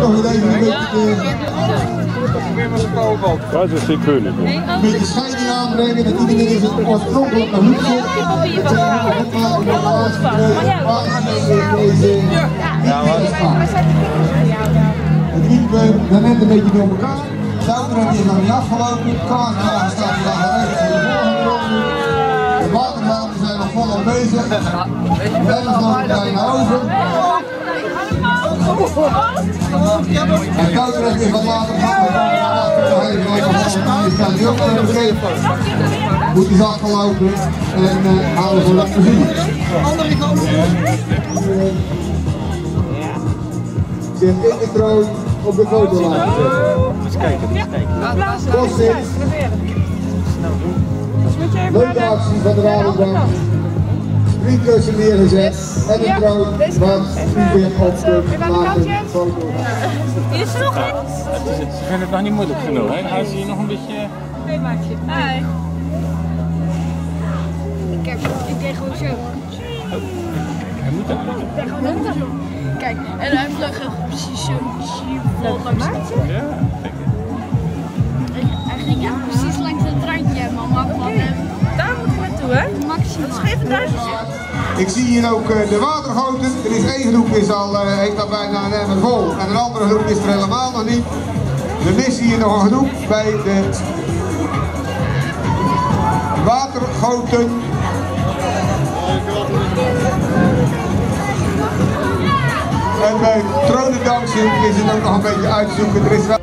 nog weer even een beetje, Dat is geen kunnen. een beetje scheiding aanbrengen. Dat iedereen is het oorspronkelijke hoekje. Dat zijn we goed maken de laatste twee basisregels Ja, wat? Het liep daarnet een beetje door elkaar. Zaterdag is nog niet afgelopen. Staat vandaag voor de volgende ronde. De watermaten zijn nog volop bezig. Er is nog een kleine over. En Koudrecht is wat later Goed is afgelopen en uh, halen we dat plezier. Zich intro op de foto laten zetten. Eens kijken, eens kijken. Kost Leuke actie van de Rabobank. Springkussen neergezet en een drone wat u weer op de laten foto. Is er nog een? Ze vinden het nog niet moeilijk genoeg, hè? Gaan ze hier nog een beetje... Nee, maatje. Hi. Kijk, ik deed gewoon zo. Hij moet dat niet. Ik deed gewoon net zo. Kijk, en hij echt precies zo volgens Ja, kijk. Hij ging echt precies langs het randje, mama. Van hem. Daar moeten we naartoe, hè? Ik zie hier ook eh, de watergoten. Er is één groep is al, eh, heeft bijna een vol. En een andere groep is er helemaal nog niet. We missen hier nog een groep bij de watergoten. En bij tronendansen is het ook nog een beetje uitzoeken. Er is wel...